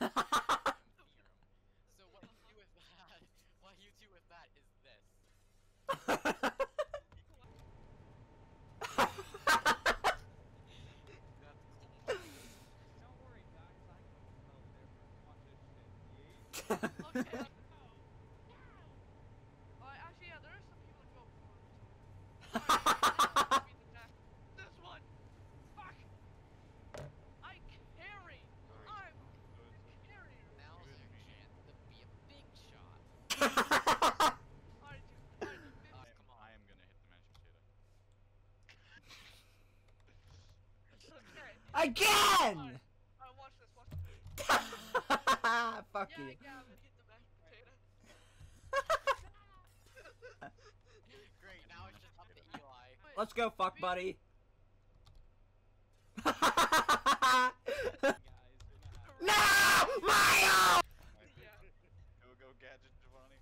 So what you do with that, what you do with that is this. Don't worry, guys. I can smell different. Watch this shit. Okay. Again! Alright, alright, watch this, watch this. Fuck Yeah, you. yeah, I'm hit the mashed potato. Great, now it's just up to Eli. Let's go, fuck buddy. Guys, we're not having- no! Mario! Yeah. Go go gadget Giovanni.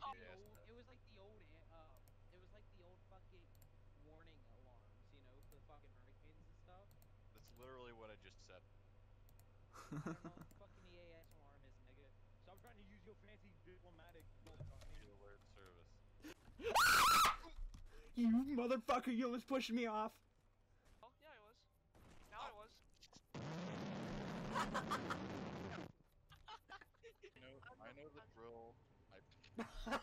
Oh, Yes. old- It was like the old, an- uh, it was like the old fucking warning alarms, you know, for the fucking hurricanes and stuff. That's literally what I just said. I don't know what the fucking EAS alarm is, nigga. Stop trying to use your fancy diplomatic bullshit on me. The alert service. you motherfucker, you was pushing me off. Oh, yeah, I was. Now I was. I know, I know the drill. I,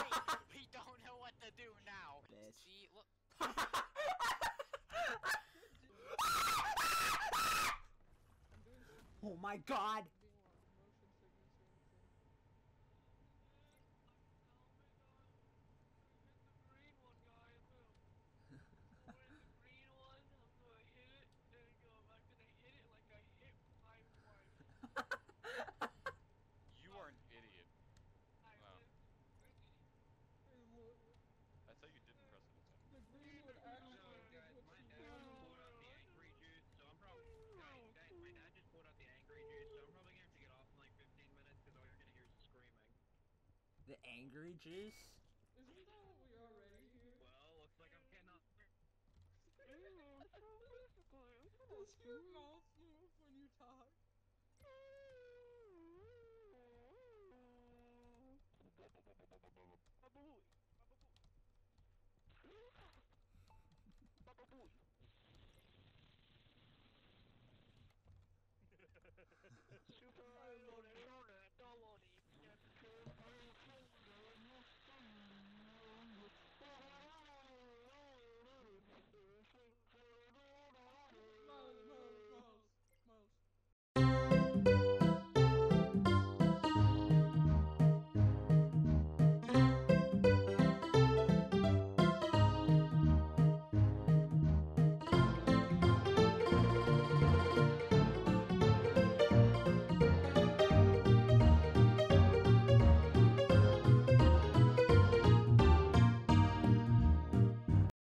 Wait, we don't know what to do now. Bitch. See, look. Oh my god. The green one, guy. What is the green one? I'm gonna hit it, then go. I'm gonna hit it like I hit my wife. you are an idiot. I Wow. did. That's how you didn't press it. So guys, my dad just pulled out the angry juice, so I'm probably guys, guys, my dad just pulled out the angry juice, so I'm probably gonna have to get off in like 15 minutes because all you're gonna hear is screaming. The angry juice? Isn't that what we already hear? Well, looks like I'm getting off. Does your mouth move